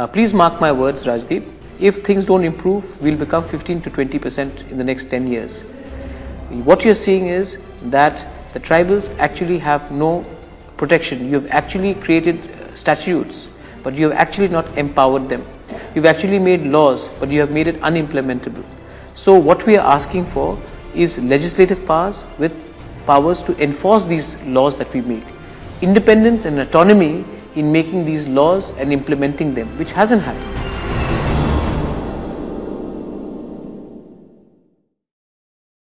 Uh, please mark my words, Rajdeep. If things don't improve, we'll become 15 to 20 percent in the next 10 years. What you're seeing is that the tribals actually have no protection. You've actually created uh, statutes, but you have actually not empowered them. You've actually made laws, but you have made it unimplementable. So, what we are asking for is legislative powers with powers to enforce these laws that we make, independence and autonomy in making these laws and implementing them, which hasn't happened.